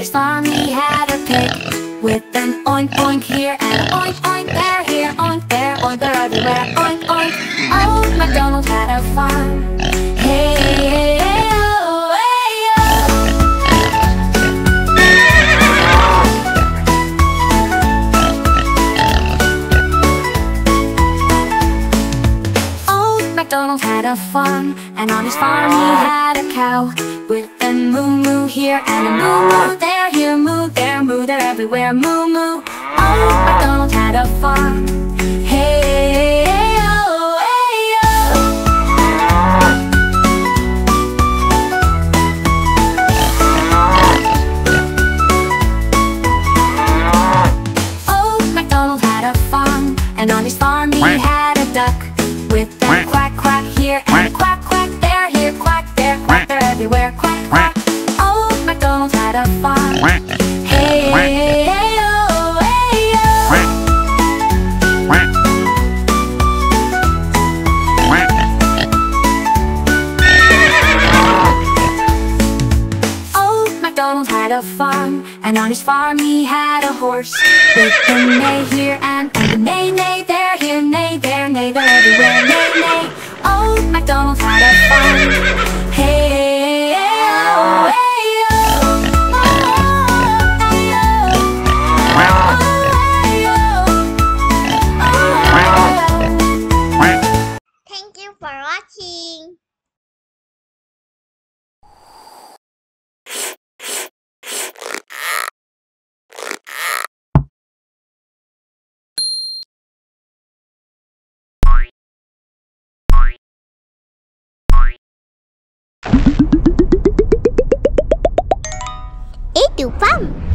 his farm he had a pig With an oink oink here and an oink oink there Here oink there, oink there everywhere Oink oink. Oh, Old MacDonald had a farm Hey, hey, hey, oh, oh. Old MacDonald had a farm, and on his farm he had a cow with a moo here and a moo moo there, here moo there, moo there, everywhere moo moo. Oh, Old MacDonald had a farm. Hey, hey, oh, hey, oh. Old MacDonald had a farm, and on his farm he had a duck with a quack quack here and a quack Had a farm. Hey, hey, hey, oh, hey, oh. Old oh, MacDonald had a farm, and on his farm he had a horse with a neigh here and, and a neigh neigh there, here neigh there, neigh there, everywhere neigh neigh. Old MacDonald had a farm. tiểu phong.